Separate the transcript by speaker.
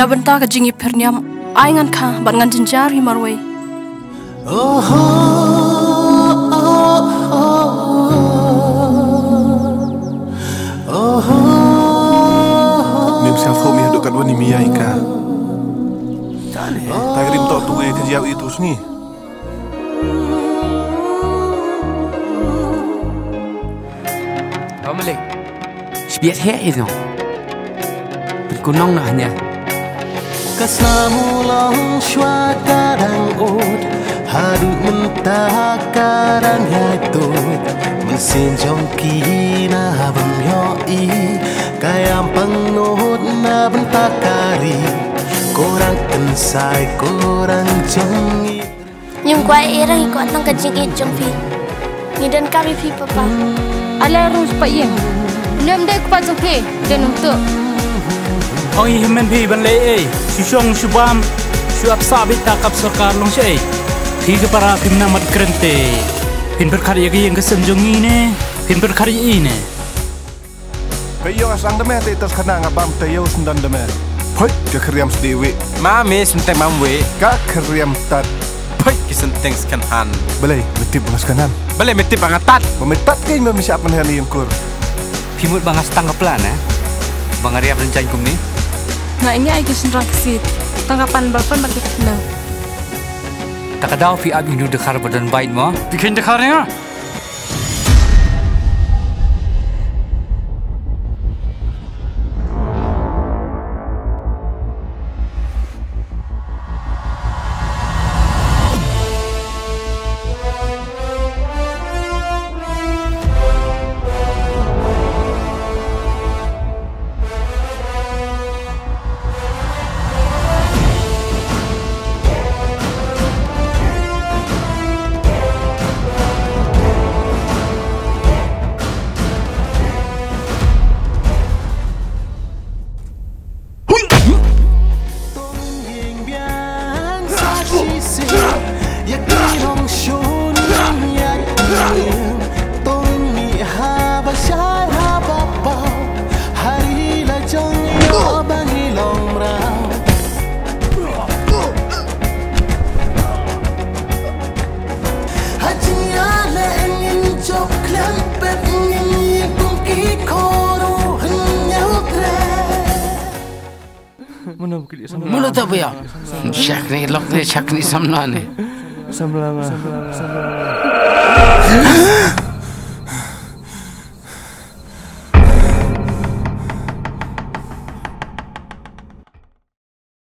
Speaker 1: na benta ka jingi perniam ai ngan kha ban ngan jinjar hi marwei
Speaker 2: oh
Speaker 3: Mim siang fo mi hadu kat wani mi ai ka. Tak rim tok tu ke jiau itu sini. Oh Malik.
Speaker 4: Spiat he itu. Berkunong lah
Speaker 2: hanya. Kesamu long shwa kadang od Hadu mentah kadang yaitot Mesin jongki na bam yoi Kayam pengnot na bentak kari Korang kensai korang jongi
Speaker 5: Nhưng qua era hi ko nang ka jing e jong fi. Ni dan kari fi papa.
Speaker 6: Ala rus pa yen. Nem dek pa jong pe den untuk.
Speaker 7: ของอีเมนพีบันเลยเอชูชงชูบามชูอับซาบิตากับสกาลงเชยที่กบราพิมนามัดเกรนเตพินเปิดคาริยกยังกสันจงอีเนพินเปิดคาริอีเน
Speaker 3: ไปยองสังดเมติตัสขนางบัมเตยสันดันดเมพุทจะเครียมสตีวิ
Speaker 8: มาเมสุนเต่มามเว
Speaker 3: กะเครียมตัด
Speaker 8: พุทกิสันเตงสกันฮัน
Speaker 3: เบลยมิติบังสกันฮัน
Speaker 8: เบลยมิติบังตัด
Speaker 3: มิตัดกินมิชาปันเฮลียมคุร
Speaker 9: พิมุดบังสตังกับปลานะบังเรียบรันจันกุมนี้
Speaker 6: balpan bagi kena
Speaker 9: Tak ada pi abi nu dekar badan baik mo.
Speaker 7: Bikin dekarnya. Ying
Speaker 4: Mulut apa ya? Syakni lok ni syakni samlane. Samlama. Samlama. Samlama.